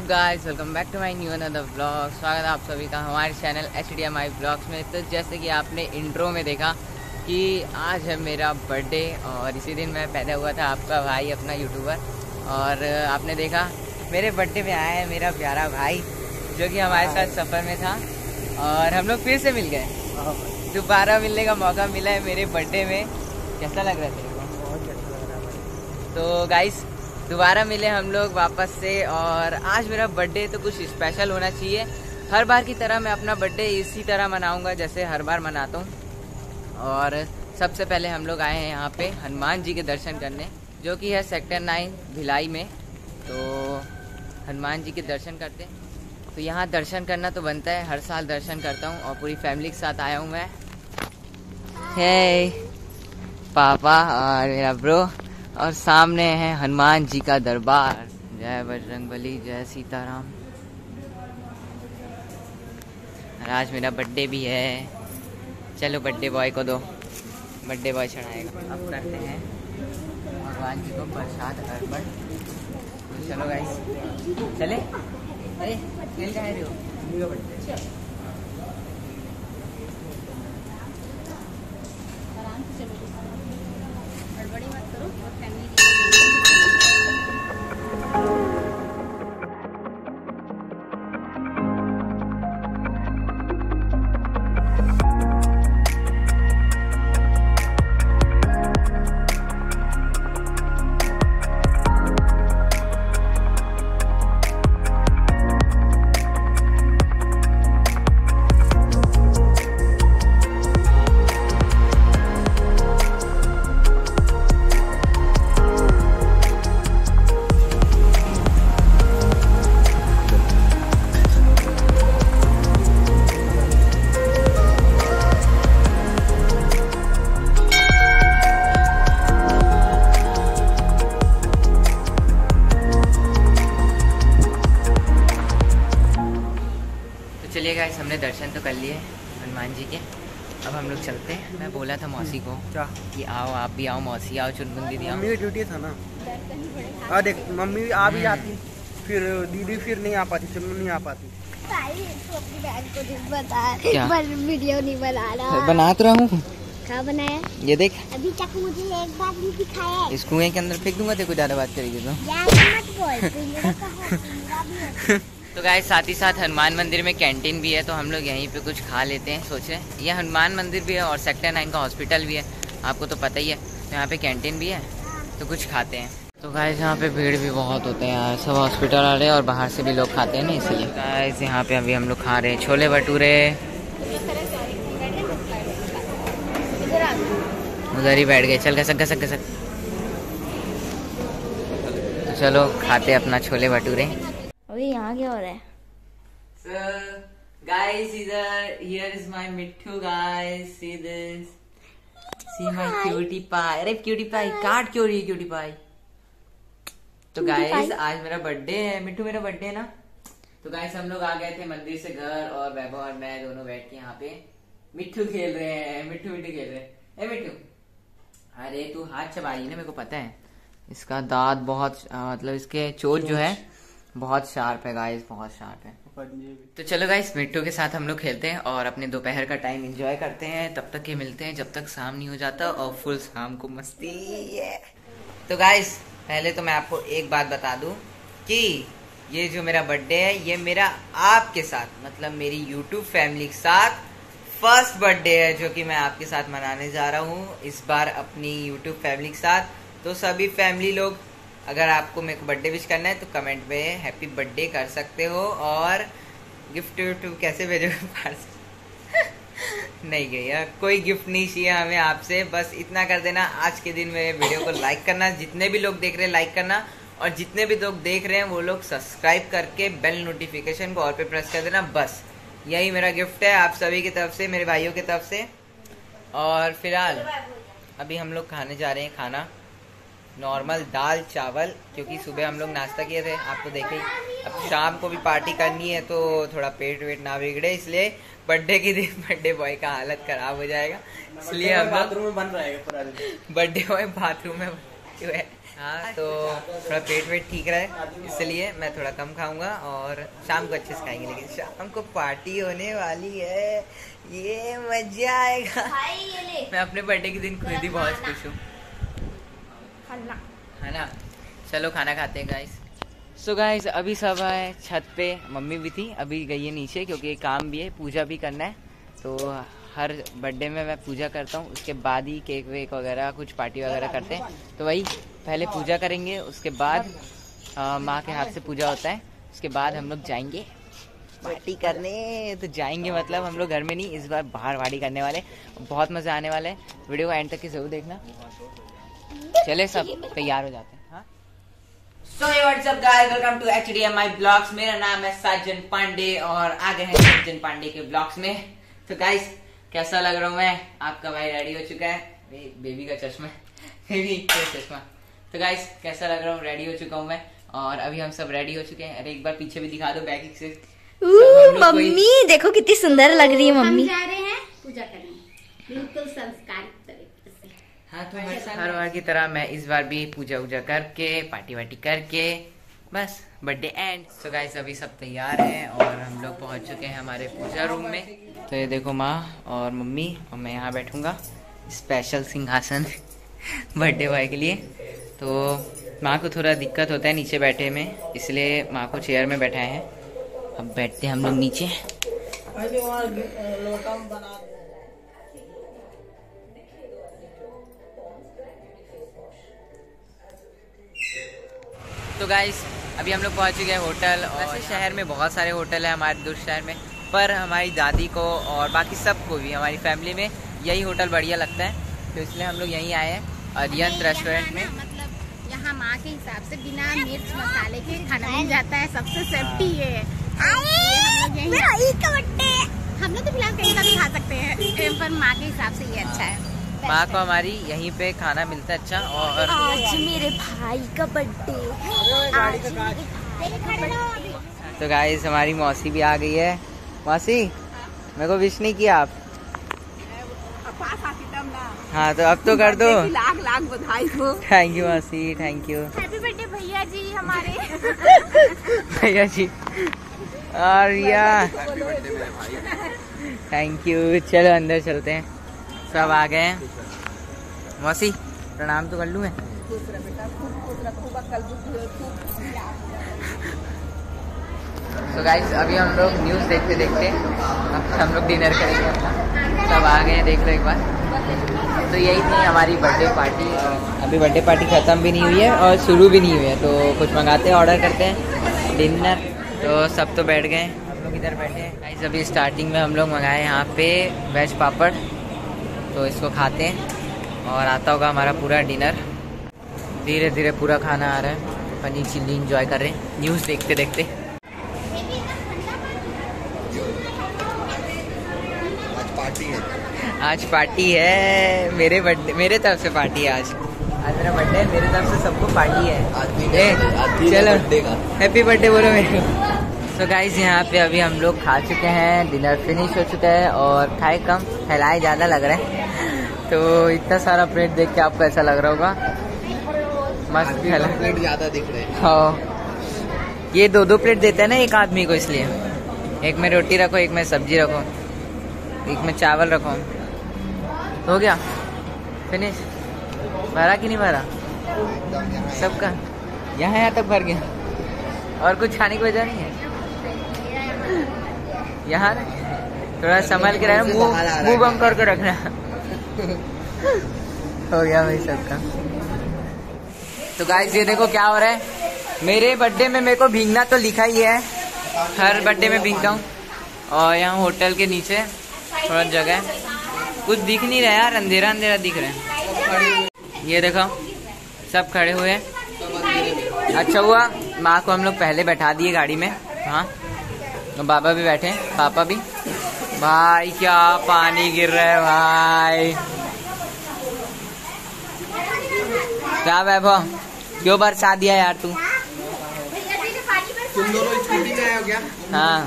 What's up guys welcome back to my new another blog स्वागत है आप सभी का हमारे channel H D M I blogs में। तो जैसे कि आपने इंट्रो में देखा कि आज है मेरा बर्थडे और इसी दिन मैं पैदा हुआ था आपका भाई अपना यूट्यूबर और आपने देखा मेरे बर्थडे में आया है मेरा प्यारा भाई जो कि हमारे साथ सफ़र में था। और हम लोग फिर से मिल गए। दोबारा मिलने का मौका मिला है मेरे बर्थडे में। कैसा लग रहा है तेरे को? बहुत अच्छा लग रहा है तो गाइस दोबारा मिले हम लोग वापस से और आज मेरा बर्थडे तो कुछ स्पेशल होना चाहिए। हर बार की तरह मैं अपना बर्थडे इसी तरह मनाऊँगा जैसे हर बार मनाता हूँ। और सबसे पहले हम लोग आए हैं यहाँ पे हनुमान जी के दर्शन करने, जो कि है सेक्टर नाइन भिलाई में। तो हनुमान जी के दर्शन करते हैं। तो यहाँ दर्शन करना तो बनता है, हर साल दर्शन करता हूँ और पूरी फैमिली के साथ आया हूँ मैं। है पापा और मेरा ब्रो और सामने है हनुमान जी का दरबार। जय बजरंग बली, जय सीताराम। आज मेरा बर्थडे भी है। चलो बर्थडे बॉय को दो। बर्थडे बॉय चढ़ाएगा। अब करते हैं। भगवान जी को प्रसाद अर्पण। चलो गाइस चले? अरे खेल रहे हो अब हम लोग चलते हैं। मैं बोला था मौसी को क्या? कि आओ आप भी आओ मौसी आओ चुनमुन दीदी आओ। मम्मी ड्यूटी था ना? ही देख मम्मी आ भी जाती फिर दीदी फिर नहीं आ पाती चुन्नू नहीं आ पाती। भाई अपनी को बता वीडियो नहीं बना रहा। बना तो रहा हूँ। क्या बनाया? ये देख। अभी तक मुझे एक बात नहीं दिखाया। इस कुएँ के अंदर फेंक दूँगा देखो ज़्यादा बात करेगी तो। है है तो गाय साथ ही साथ हनुमान मंदिर में कैंटीन भी है तो हम लोग यहीं पे कुछ खा लेते हैं सोचे ये हनुमान मंदिर भी है और सेक्टर नाइन का हॉस्पिटल भी है आपको तो पता ही है। तो यहाँ पे कैंटीन भी है तो कुछ खाते हैं। तो गाइस यहाँ पे भीड़ भी बहुत होते हैं यार सब हॉस्पिटल वाले और बाहर से भी लोग खाते हैं ना इसलिए। गाइस यहाँ पे अभी हम लोग खा रहे हैं छोले भटूरे। उधर ही बैठ गए चल घसक घसक घसक। तो चलो खाते अपना छोले भटूरे। यहाँ क्या हो। रहा है. अरे काट क्यों रही है? तो गाइस आज मेरा बर्थडे है। मिट्टू मेरा बर्थडे है ना? तो गाइस हम लोग आ गए थे मंदिर से घर और वैभव और मैं दोनों बैठ के यहाँ पे मिट्टू खेल रहे हैं। मिट्टू मिट्टू खेल रहे हैं। मिट्टू। अरे तू हाथ चबाई ना मेरे को पता है। इसका दांत बहुत आ, मतलब इसके चोट जो है बहुत शार्प है गाइस बहुत शार्प है। तो चलो गाइस मिट्टू के साथ हम लोग खेलते हैं और अपने दोपहर का टाइम एंजॉय करते हैं। तब तक के मिलते हैं जब तक शाम नहीं हो जाता और फुल शाम को मस्ती है तो गाइस पहले तो मैं आपको एक बात बता दूँ कि ये जो मेरा बर्थडे है, ये मेरा आपके साथ मतलब मेरी यूट्यूब फैमिली के साथ फ़र्स्ट बर्थडे है जो कि मैं आपके साथ मनाने जा रहा हूँ। इस बार अपनी यूट्यूब फैमिली के साथ। तो सभी फैमिली लोग अगर आपको मेरे को बर्थडे विश करना है तो कमेंट में हैप्पी बर्थडे कर सकते हो और गिफ्ट विफ्ट कैसे भेजोगे? पार्सल नहीं भैया कोई गिफ्ट नहीं चाहिए हमें आपसे। बस इतना कर देना, आज के दिन मेरे वीडियो को लाइक करना, जितने भी लोग देख रहे हैं लाइक करना। और जितने भी लोग देख रहे हैं, वो लोग सब्सक्राइब करके बेल नोटिफिकेशन को और पे प्रेस कर देना। बस, यही मेरा गिफ्ट है आप सभी की तरफ़ से, मेरे भाइयों की तरफ़ से। और फ़िलहाल, अभी हम लोग खाने जा रहे हैं खाना। नॉर्मल दाल चावल क्योंकि सुबह हम लोग नाश्ता किए थे। आप तो देखे अब शाम को भी पार्टी करनी है तो थोड़ा पेट वेट ना बिगड़े इसलिए बर्थडे के दिन बर्थडे बॉय का हालत खराब हो जाएगा। इसलिए हम बाथरूम में बन रहेगा बर्थडे बॉय बाथरूम में है हाँ तो थोड़ा पेट वेट ठीक रहे इसलिए मैं थोड़ा कम खाऊँगा और शाम को अच्छे से खाएँगे लेकिन शाम को पार्टी होने वाली है। ये मज़ा आएगा। भाई ये ले। मैं अपने बर्थडे के दिन खुद ही बहुत खुश हूँ। खाना। है ना चलो खाना खाते हैं गाइस सो गाइस अभी सब है छत पे। मम्मी भी थी अभी गई है नीचे क्योंकि काम भी है पूजा भी करना है। तो हर बर्थडे में मैं पूजा करता हूँ उसके बाद ही केक वेक वगैरह कुछ पार्टी वगैरह करते हैं। तो वही पहले पूजा करेंगे उसके बाद माँ के हाथ से पूजा होता है। उसके बाद हम लोग जाएँगे पार्टी करने। तो जाएँगे मतलब हम लोग घर में नहीं इस बार बाहर पार्टी करने वाले। बहुत मज़ा आने वाला है। वीडियो को एंड तक की ज़रूर देखना। चले सब तैयार हो जाते हैं। हाँ? So what's up guys welcome to HDMI blogs मेरा नाम है साजन पांडे और आ गए हैं साजन पांडे के ब्लॉग्स में। तो गाइस कैसा लग रहा हूँ मैं? आपका भाई रेडी हो चुका है? बेबी का चश्मा। बेबी का चश्मा। तो गाइस कैसा लग रहा हूँ? रेडी हो चुका हूँ मैं और अभी हम सब रेडी हो चुके हैं। अरे एक बार पीछे भी दिखा दो बैग से। मम्मी देखो कितनी सुंदर लग रही है मम्मी। जा रहे हैं पूजा करने। बिल्कुल संस्कारित तरीके से हाँ तो हर हर बार की तरह मैं इस बार भी पूजा वूजा करके पार्टी वार्टी करके बस बर्थडे एंड सो गाइस अभी सब तैयार हैं और हम लोग पहुँच चुके हैं हमारे पूजा रूम में। तो ये देखो माँ और मम्मी और मैं यहाँ बैठूँगा स्पेशल सिंहासन बर्थडे बॉय के लिए। तो माँ को थोड़ा दिक्कत होता है नीचे बैठे में इसलिए माँ को चेयर में बैठाए हैं। अब बैठते हैं हम लोग नीचे। तो गाइस अभी हम लोग पहुँच चुके हैं होटल और वैसे शहर में बहुत सारे होटल है हमारे दूर शहर में पर हमारी दादी को और बाकी सबको भी हमारी फैमिली में यही होटल बढ़िया लगता है। तो इसलिए हम लोग यहीं आए हैं अरियंत रेस्टोरेंट में। मतलब यहाँ माँ के हिसाब से बिना मिर्च मसाले के खाना मिल जाता है सबसे सेफ्टी ये है। तो हम लोग यहीं हम लोग तो फ़िलहाल कहीं का भी खा सकते हैं पर माँ के हिसाब से ये अच्छा है। माँ को हमारी यहीं पे खाना मिलता है अच्छा? और आज मेरे भाई का बर्थडे तो गाइस हमारी मौसी भी आ गई है। मौसी मेरे को विश नहीं किया आप। हाँ तो अब तो कर दो। लाख लाख बधाई हो। थैंक यू मौसी थैंक यू हैप्पी बर्थडे भैया जी हमारे। भैया जी। और या। थैंक यू चलो अंदर चलते हैं। सब आ गए मौसी, प्रणाम तो कर लूँ मैं। तो गाइस अभी हम लोग न्यूज़ देखते देखते हम लोग डिनर करेंगे अपना। सब आ गए देख लो एक बार। तो यही थी हमारी बर्थडे पार्टी अभी बर्थडे पार्टी ख़त्म भी नहीं हुई है और शुरू भी नहीं हुई है तो कुछ मंगाते हैं ऑर्डर करते हैं। डिनर तो सब तो बैठ गए हम लोग इधर बैठे हैं। गाइस अभी स्टार्टिंग में हम लोग मंगाए यहाँ पे वेज पापड़। तो इसको खाते हैं और आता होगा हमारा पूरा डिनर। धीरे धीरे पूरा खाना आ रहा है। पनीर चिल्ली इंजॉय कर रहे हैं। न्यूज़ देखते देखते। आज पार्टी है। मेरे बर्थडे मेरे तरफ़ से पार्टी है आज। आज मेरा बर्थडे है। मेरे तरफ़ से सबको पार्टी है। चलो। हैप्पी बर्थडे बोलो मेरे तो गाइज़ यहाँ पे अभी हम लोग खा चुके हैं। डिनर फिनिश हो चुका है और खाए कम। फैलाए ज़्यादा लग रहा है। तो इतना सारा प्लेट देख के आपको ऐसा लग रहा होगा। मस्त प्लेट ज़्यादा दिख रहे हैं। हाँ। ये दो दो प्लेट देते हैं ना एक आदमी को इसलिए। एक में रोटी रखो एक में सब्ज़ी रखो एक में चावल रखो। हो गया? फिनिश भरा कि नहीं भरा? सबका? यहाँ यहाँ तक भर गया। और कुछ खाने की वजह नहीं है? यहाँ थोड़ा संभल के रहना मुँह मुँह बंद करके रखना। हो गया भाई सबका। तो गाइस ये देखो क्या हो रहा है। मेरे बर्थडे में मेरे को भींगना तो लिखा ही है। हर बर्थडे में भींगता हूँ। और यहाँ होटल के नीचे थोड़ा जगह है। कुछ दिख नहीं रहा यार, अंधेरा अंधेरा दिख रहा है। ये देखो, सब खड़े हुए अच्छा हुआ, माँ को हम लोग पहले बैठा दिए गाड़ी में। हाँ और बाबा भी बैठे पापा भी। भाई क्या पानी गिर रहा है भाई? क्या वैभव? क्यों बरसा दिया यार तू? तुम दोनों स्कूटी में आए हो क्या? हाँ।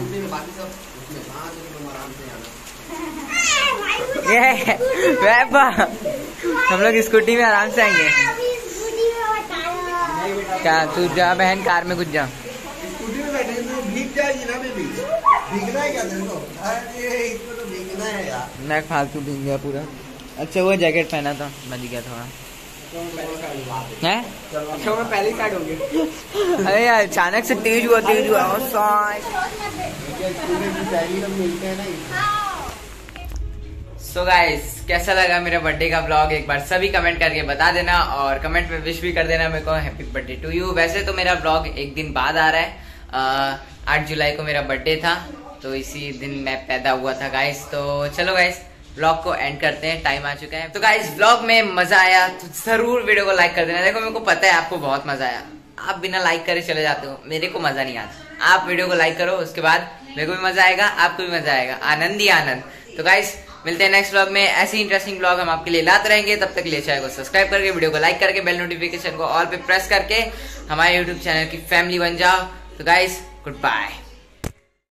ये वैभव हम लोग स्कूटी में आराम से आएँगे। क्या तू जा बहन कार में कुछ जा। स्कूटी में बैठे तो भीग जाएगी ना बेबी भीगना है क्या तेरे अरे इसको तो भीगना है यार। मैं फालतू भीग गया पूरा। अच्छा वो जैकेट पहना था बच गया थोड़ा है? अच्छा मैं पहले स्टार्ट हो गया। अरे यार अचानक से तेज हुआ तेज हुआ। हैं सो गाइस कैसा लगा मेरा बर्थडे का ब्लॉग एक बार सभी कमेंट करके बता देना और कमेंट में विश भी कर देना मेरे को। हैप्पी बर्थडे टू यू वैसे तो मेरा ब्लॉग एक दिन बाद आ रहा है। आठ जुलाई को मेरा बर्थडे था। तो इसी दिन मैं पैदा हुआ था गाइस तो चलो गाइस ब्लॉग को एंड करते हैं. टाइम आ चुका है. तो गाइस ब्लॉग में मज़ा आया. तो ज़रूर वीडियो को लाइक कर देना. देखो, मेरे को पता है आपको बहुत मज़ा आया. आप बिना लाइक करे चले जाते हो. मेरे को मज़ा नहीं आता. आप वीडियो को लाइक करो, उसके बाद मेरे को भी मज़ा आएगा, आपको भी मज़ा आएगा. आनंद ही आनंद. तो गाइस मिलते हैं नेक्स्ट ब्लॉग में. ऐसे इंटरेस्टिंग ब्लॉग हम आपके लिए लाते रहेंगे. तब तक लिए चैनल को सब्सक्राइब करके वीडियो को लाइक करके बेल नोटिफिकेशन को ऑल पे प्रेस करके, हमारे यूट्यूब चैनल की फैमिली बन जाओ. तो गाइस गुड बाय